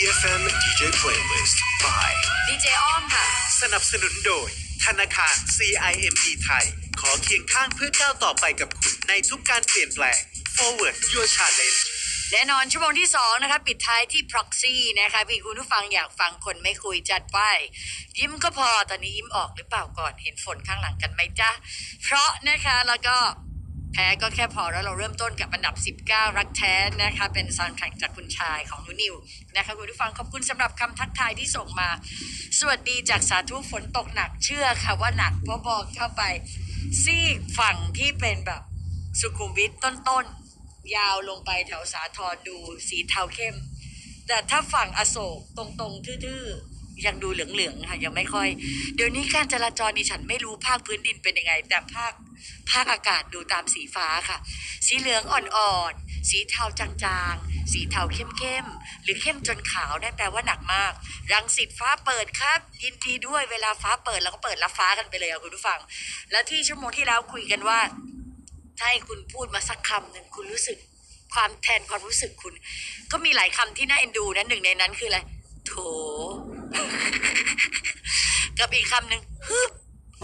EFM DJ Playlist by ดีเจอ้อมค่ะ สนับสนุนโดย ธนาคาร CIMB ไทย ขอเคียงข้างเพื่อก้าวต่อไปกับคุณในทุกการเปลี่ยนแปลง Forward Your Challenge แน่นอนชั่วโมงที่ 2 นะคะ ปิดท้ายที่ proxy นะคะพี่คุณผู้ฟังอยากฟังคนไม่คุยจัดไป ยิ้มก็พอตอนนี้ยิ้มออกหรือเปล่าก่อนเห็นฝนข้างหลังกันไหมจ๊ะ เพราะนะคะแล้วก็ แพ้ก็แค่พอแล้วเราเริ่มต้นกับอันดับ 19 รักแท้นะคะ เป็นซาวด์แทร็กจากคุณชายของนุนิวนะคะคุณผู้ฟังขอบคุณสำหรับคำทักทายที่ส่งมา สวัสดีจากสาธุฝนตกหนักเชื่อค่ะว่าหนักเพราะบอกเข้าไปซีกฝั่งที่เป็นแบบสุขุมวิทต้นๆ ยาวลงไปแถวสาทรดูสีเทาเข้ม แต่ถ้าฝั่งอโศกตรงๆ ทื่อๆ ยังดูเหลืองๆค่ะยังไม่ค่อย เดี๋ยวนี้การจราจรดิฉันไม่รู้ภาคพื้นดินเป็นยังไง แต่ภาคภาคอากาศดูตามสีฟ้าค่ะ สีเหลืองอ่อนๆ สีเทาจางๆ สีเทาเข้มๆ หรือเข้มจนขาวนั่นแปลว่าหนักมาก รังสิตฟ้าเปิดครับ ยินดีด้วยเวลาฟ้าเปิดเราก็เปิดรับฟ้ากันไปเลยคุณผู้ฟัง และที่ชั่วโมงที่แล้วคุยกันว่าถ้าให้คุณพูดมาสักคำหนึ่งคุณรู้สึกความแทนความรู้สึกคุณ ก็มีหลายคำที่น่าเอ็นดูนะหนึ่งในนั้นคืออะไร โถ กับอีกคำหนึ่งฮึบ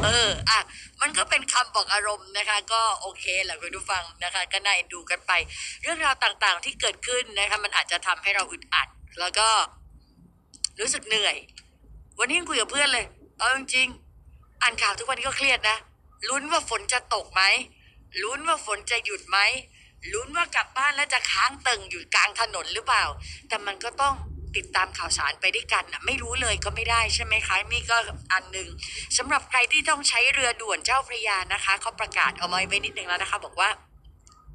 เออ อะ มันก็เป็นคำบอกอารมณ์นะคะ ก็โอเคแหละคุณผู้ฟังนะคะ ก็น่าเอ็นดูกันไป เรื่องราวต่างๆที่เกิดขึ้นนะคะ มันอาจจะทำให้เราอึดอัด แล้วก็รู้สึกเหนื่อย วันนี้คุยกับเพื่อนเลย เอาจริงๆ อ่านข่าวทุกวันนี้ก็เครียดนะ ลุ้นว่าฝนจะตกไหม ลุ้นว่าฝนจะหยุดไหม ลุ้นว่ากลับบ้านแล้วจะค้างเติ่งอยู่กลางถนนหรือเปล่า แต่มันก็ต้อง ติดตามข่าวสารไปด้วยกันนะไม่รู้เลยก็ไม่ได้ใช่ไหมคะนี่ก็อันหนึ่งสำหรับใครที่ต้องใช้เรือด่วนเจ้าพระยานะคะเขาประกาศเอาไว้ไว้นิดนึงแล้วนะคะ บอกว่า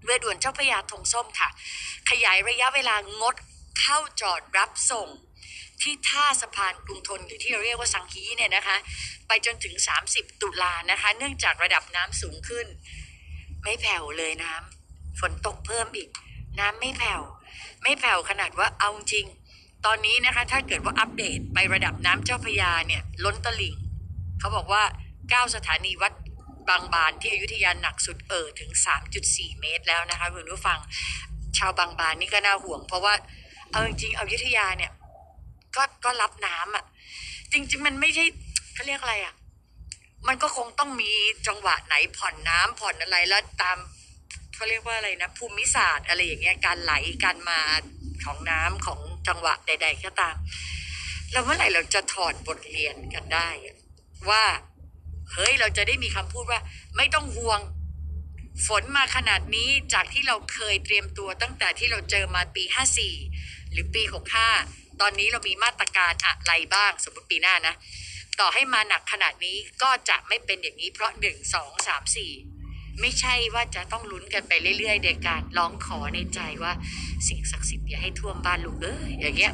เรือด่วนเจ้าพระยาธงส้มค่ะ ขยายระยะเวลางดเข้าจอดรับส่งที่ท่าสะพานกรุงทนหรือที่เราเรียกว่าสังคีเนี่ยนะคะ ไปจนถึง 30 ตุลานะคะ เนื่องจากระดับน้ำสูงขึ้น ไม่แผ่วเลยน้ำฝนตกเพิ่มอีก น้ำไม่แผ่ว ไม่แผ่วขนาดว่าเอาจริง ตอนนี้นะคะถ้าเกิดว่าอัปเดตไประดับน้ำเจ้าพระยาเนี่ยล้นตลิ่งเขาบอกว่า 9 สถานีวัดบางบานที่อยุธยาหนักสุดเอ่อถึง 3.4 เมตรแล้วนะคะคุณผู้ฟังชาวบางบานนี่ก็น่าห่วง เพราะว่าเอาจริงๆอยุธยาเนี่ยก็ก็รับน้ำอะจริง ๆ มันไม่ใช่เขาเรียกอะไรอะมันก็คงต้องมีจังหวะไหนผ่อนน้ำผ่อนอะไรแล้วตามเขาเรียกว่าอะไรนะภูมิศาสตร์อะไรอย่างเงี้ยการไหลการมาของน้ำของ จังหวะใด ๆ ก็ตามแล้วเมื่อไหร่เราจะถอดบทเรียนกันได้ ว่าเฮ้ยเราจะได้มีคำพูดว่า ไม่ต้องห่วงฝนมาขนาดนี้จากที่เราเคยเตรียมตัวตั้งแต่ที่เราเจอมาปี 54 หรือปี 65 ตอนนี้เรามีมาตรการอะไรบ้าง สมมติปีหน้านะ ต่อให้มาหนักขนาดนี้ก็จะไม่เป็นอย่างนี้เพราะ 1 2 3 4 ไม่ใช่ว่าจะต้องลุ้นกันไปเรื่อยๆในการร้องขอในใจว่าสิ่งศักดิ์สิทธิ์อย่าให้ท่วมบ้านลูกเอ้ยอย่างเงี้ย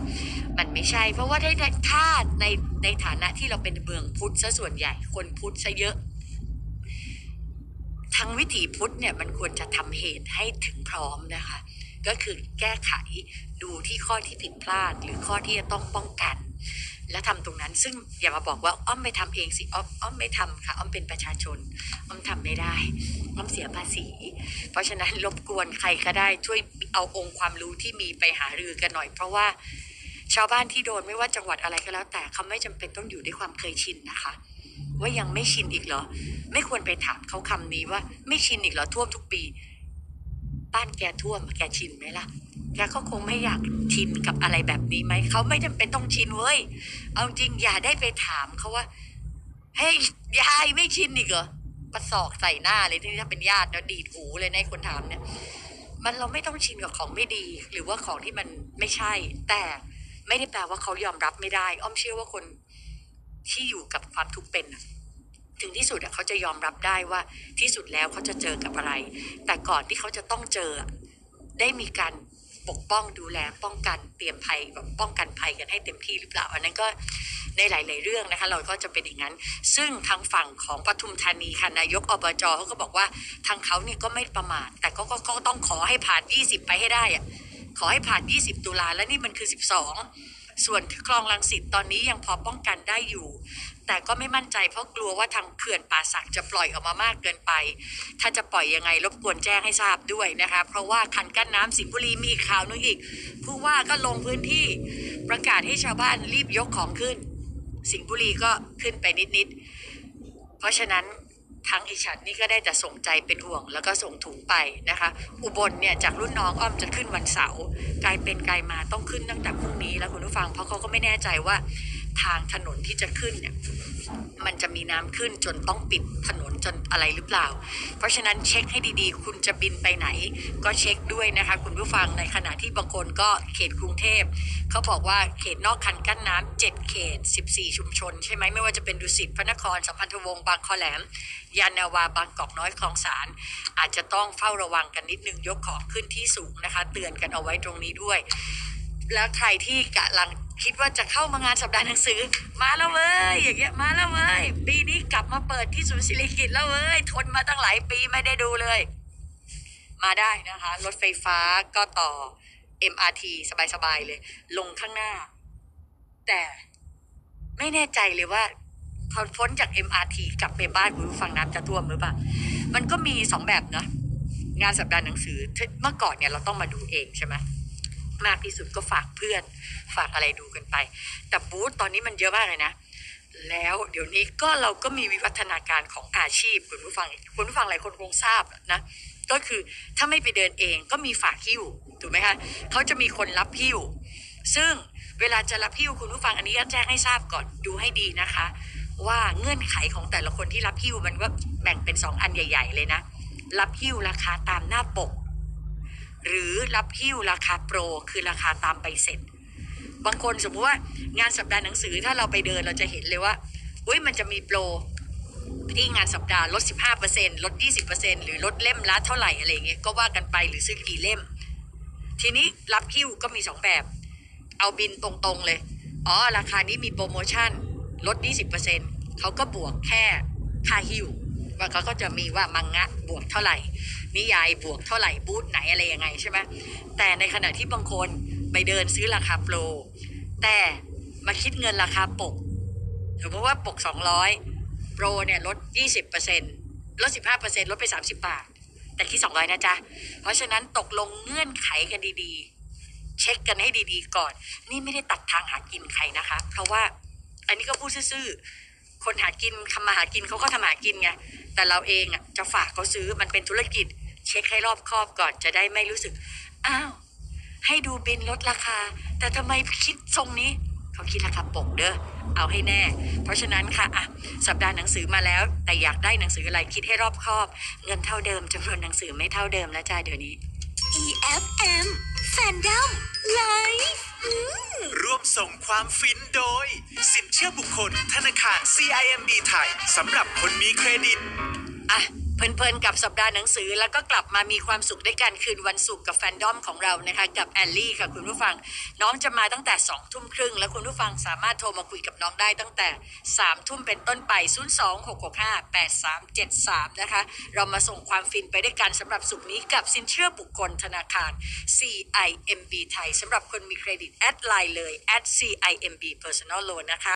มันไม่ใช่ เพราะว่าได้ถ้าในในฐานะที่เราเป็นเมืองพุทธซะส่วนใหญ่คนพุทธซะเยอะทางวิถีพุทธเนี่ยมันควรจะทำเหตุให้ถึงพร้อมนะคะ ก็คือแก้ไขดูที่ข้อที่ผิดพลาดหรือข้อที่จะต้องป้องกัน และทำตรงนั้น ซึ่งอย่ามาบอกว่าอ้อมไปทำเองสิอ้อมอ้อมไม่ทำค่ะอ้อมเป็นประชาชนอ้อมทำไม่ได้อ้อมเสียภาษี เพราะฉะนั้นรบกวนใครก็ได้ช่วยเอาองค์ความรู้ที่มีไปหารือกันหน่อย เพราะว่าชาวบ้านที่โดนไม่ว่าจังหวัดอะไรก็แล้ว แต่เขาไม่จำเป็นต้องอยู่ด้วยความเคยชินนะคะ ว่ายังไม่ชินอีกเหรอ ไม่ควรไปถามเขาคำนี้ว่าไม่ชินอีกเหรอท่วมทุกปี บ้านแกท่วมแกชินไหมล่ะ แกก็คงไม่อยากชินกับอะไรแบบนี้ไหม เขาไม่จำเป็นต้องชินเว้ย เอาจริงอย่าได้ไปถามเขาว่า เฮ้ยยายไม่ชินอีกเหรอประสอกใส่หน้าเลยที่ถ้าเป็นญาติแล้วดีดหูเลยในะคนถามเนี่ย มันเราไม่ต้องชินกับของไม่ดี หรือว่าของที่มันไม่ใช่ แต่ไม่ได้แปลว่าเขายอมรับไม่ได้ อ้อมเชื่อว่าคนที่อยู่กับความทุกข์เป็นถึงที่สุดเขาจะยอมรับได้ว่าที่สุดแล้วเขาจะเจอกับอะไร แต่ก่อนที่เขาจะต้องเจอได้มีการ ปกป้องดูแลป้องกันเตรียมภัยแบบป้องกันภัยกันให้เต็มที่หรือเปล่า อันนั้นก็ในหลาย ๆ เรื่องนะคะเราก็จะเป็นอย่างนั้น ซึ่งทางฝั่งของปทุมธานีค่ะนายกอบจเขาก็บอกว่าทางเขาเนี่ยก็ไม่ประมาทแต่ก็ก็ก็ต้องขอให้ผ่าน 20 ไปให้ได้อะขอให้ผ่าน 20 ตุลาแล้วนี่มันคือ 12 ส่วนคลองลังสิตตอนนี้ยังพอป้องกันได้อยู่ แต่ก็ไม่มั่นใจเพราะกลัวว่าทางเขื่อนป่าสักจะปล่อยออกมามากเกินไป ถ้าจะปล่อยยังไงรบกวนแจ้งให้ทราบด้วยนะคะ เพราะว่าคันกั้นน้ำสิงห์บุรีมีข่าวนึงอีก ผู้ว่าก็ลงพื้นที่ประกาศให้ชาวบ้านรีบยกของขึ้น สิงห์บุรีก็ขึ้นไปนิดๆเพราะฉะนั้น ทั้งอิฉันนี่ก็ได้แต่ส่งใจเป็นห่วงแล้วก็ส่งถุงไปนะคะ อุบลเนี่ยจากรุ่นน้องอ้อมจะขึ้นวันเสาร์กลายเป็นกลายมาต้องขึ้นตั้งแต่พรุ่งนี้แล้วคุณผู้ฟังเพราะเขาก็ไม่แน่ใจว่า ทางถนนที่จะขึ้นเนี่ยมันจะมีน้ำขึ้นจนต้องปิดถนนจนอะไรหรือเปล่า เพราะฉะนั้นเช็คให้ดีๆ คุณจะบินไปไหน ก็เช็คด้วยนะคะคุณผู้ฟังในขณะที่บางคนก็เขตกรุงเทพเขาบอกว่าเขตนอกคันกั้นน้ำ7เขต 14 ชุมชน ใช่ไหมไม่ว่าจะเป็นดุสิตพระนครสัมพันธวงศ์บางคอแหลม ยานนาวาบางกอกน้อยคลองสารอาจจะต้องเฝ้าระวังกันนิดนึงยกของขึ้นที่สูงนะคะ เตือนกันเอาไว้ตรงนี้ด้วย แล้วใครที่กำลัง คิดว่าจะเข้ามางานสัปดาห์หนังสือ มาแล้วเว้ยอย่างเงี้ยมาแล้วเว้ยปีนี้กลับมาเปิดที่ศูนย์ศิริกิตแล้วเว้ยทนมาตั้งหลายปีไม่ได้ดูเลย มาได้นะคะ รถไฟฟ้าก็ต่อ MRT สบายๆเลย ลงข้างหน้า แต่ไม่แน่ใจเลยว่าพอพ้นจาก MRT กลับไปบ้านคุณฟังน้ำจะท่วมหรือเปล่ามันก็มีสองแบบนะงานสัปดาห์หนังสือเมื่อก่อนเนี่ยเราต้องมาดูเองใช่ไหม มากที่สุดก็ฝากเพื่อน ฝากอะไรดูกันไป แต่บูธตอนนี้มันเยอะมากเลยนะ แล้วเดี๋ยวนี้ก็เราก็มีวิวัฒนาการของอาชีพคุณผู้ฟังคุณผู้ฟังหลายคนคงทราบนะก็คือถ้าไม่ไปเดินเองก็มีฝากหิ้วถูกไหมคะเขาจะมีคนรับหิ้วซึ่งเวลาจะรับหิ้วคุณผู้ฟังอันนี้ก็แจ้งให้ทราบก่อนดูให้ดีนะคะ ว่าเงื่อนไขของแต่ละคนที่รับหิ้วมันก็แบ่งเป็นสองอันใหญ่ ๆ เลยนะ รับหิ้วราคาตามหน้าปก หรือรับหิ้วราคาโปรคือราคาตามใบเสร็จ บางคนสมมติว่างานสัปดาห์หนังสือถ้าเราไปเดินเราจะเห็นเลยว่าอุ้ยมันจะมีโปรที่งานสัปดาห์ลด 15%ลด 20%หรือลดเล่มละเท่าไหร่อะไรเงี้ยก็ว่ากันไปหรือซื้อกี่เล่ม ทีนี้รับคิวก็มีสองแบบ เอาบินตรงๆเลย อ๋อ ราคานี้มีโปรโมชั่นลด 20%เขาก็บวกแค่ค่าหิ้วว่าเขาก็จะมีว่ามังงะบวกเท่าไหร่ นิยายบวกเท่าไหร่บูธไหนอะไรยังไงใช่ไหมแต่ในขณะที่บางคนไปเดินซื้อราคาโปร แต่มาคิดเงินราคาปกสมมติว่าปก 200 โปรเนี่ยลด 20%ลด 15%ลดไป 30 บาท แต่คิด200 นะจ๊ะ เพราะฉะนั้นตกลงเงื่อนไขกันดีๆ เช็คกันให้ดีๆ ก่อน นี่ไม่ได้ตัดทางหากินใครนะคะ เพราะว่าอันนี้ก็พูดซื่อๆ คนหากินทำมาหากินเขาก็ทำหากินไง แต่เราเองอะจะฝากเขาซื้อมันเป็นธุรกิจ เช็คให้รอบคอบก่อนจะได้ไม่รู้สึก อ้าว ให้ดูบินลดราคา แต่ทำไมคิดทรงนี้ เขาคิดราคาปกเด้อเอาให้แน่ เพราะฉะนั้นค่ะอะสัปดาห์หนังสือมาแล้ว แต่อยากได้หนังสืออะไรคิดให้รอบคอบ เงินเท่าเดิมจำนวนหนังสือไม่เท่าเดิมแล้วจ้าเดี๋ยวนี้ EFM Fandom Live อืมร่วมส่งความฟินโดย สินเชื่อบุคคล ธนาคาร CIMB ไทยสำหรับคนมีเครดิต อะ เพลินๆกับสัปดาห์หนังสือ แล้วก็กลับมามีความสุขด้วยกันคืนวันศุกร์กับแฟนดอมของเรานะคะกับแอลลี่ค่ะคุณผู้ฟัง น้องจะมาตั้งแต่สองทุ่มครึ่ง แล้วคุณผู้ฟังสามารถโทรมาคุยกับน้องได้ตั้งแต่สามทุ่มเป็นต้นไป 0 2 6 6 5 8 3 7 3 นะคะ เรามาส่งความฟินไปด้วยกันสำหรับสุขนี้กับสินเชื่อบุคคลธนาคาร CIMB ไทยสำหรับคนมีเครดิตแอดไลน์เลย at CIMB Personal Loan นะคะ